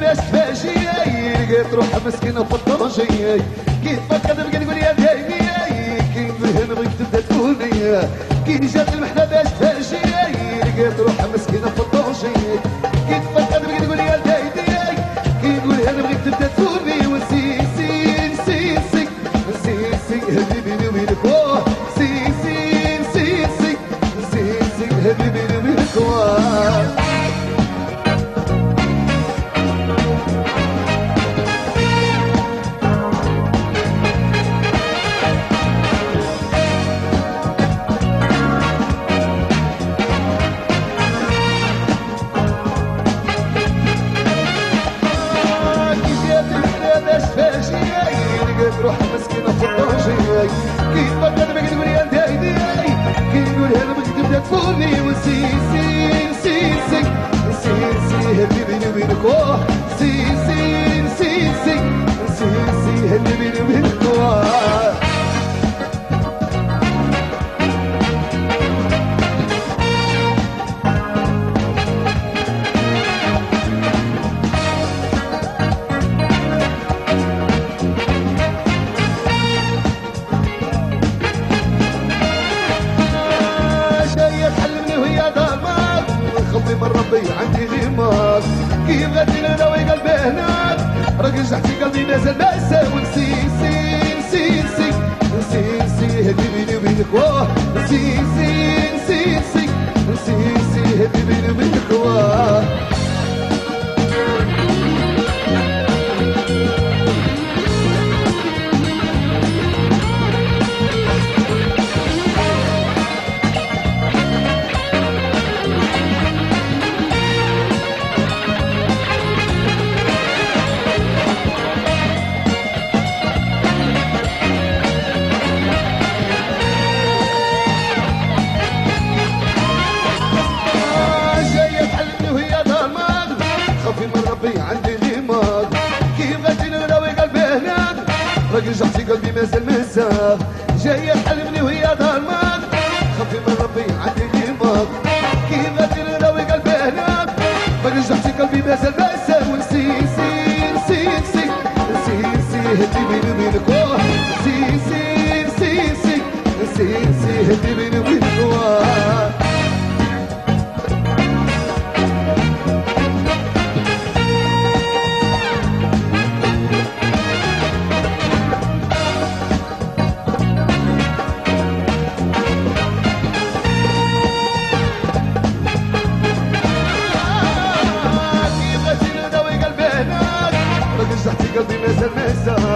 باش فاجية لقيت روح مسكينة في الدرجية كي تفكر نبقى نقول يا دايمية كي نفهم بغيت تبدا تكونية كي جات المحنة باش فاجية لقيت روح مسكينة في الدرجية كي تفكر نبقى نقول يا دايمية كي نقول أنا بغيت تبدا تكوني ونسي نسي نسي نسي نسي هدي بيني وبينك الطاجي كي تفكر بك تقول يا دايدي كي نقول هذا بك تبدا تفوني وسيسي سيسي غادي نراوي قلبي هناك. راك رجعتي قلبي مازال ما يساوي نسيسي نسيسي نسيسي هدي بيني وبينك. واه. نسيسي نسيسي نسيسي هدي بيني وبينك. مازال مزاق جاية تحلمني وهي ضرمان خافي من ربي عندي غيمات كيف غادي نراوي قلبي هناك؟ راك رجعتي قلبي مازال مزاق ونسيسي نسيسي نسيسي هدي بيني وبينك اوه نسيسي نسيسي نسيسي هدي بيني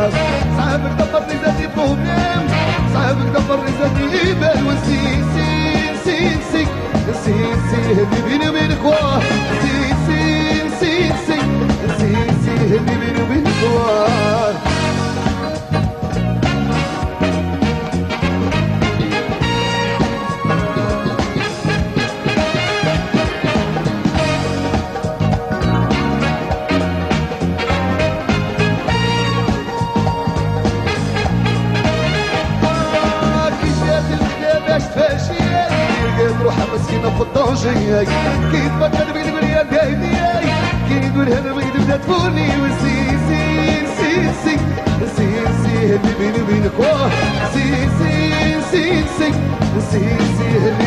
مازال صاحبك دبرني زادي بروبليم صاحبك دبرني زادي ايبال ونسيسي نسيسي نسيسي هدي بيني وبينك واه مسكينة في الطاجي كي تفكر بيني وبين يا دايمي كي نقول هذا بغيت تبدا تفوني وسيسي سيسي سيسي اللي بيني وبينك سيسي سيسي سيسي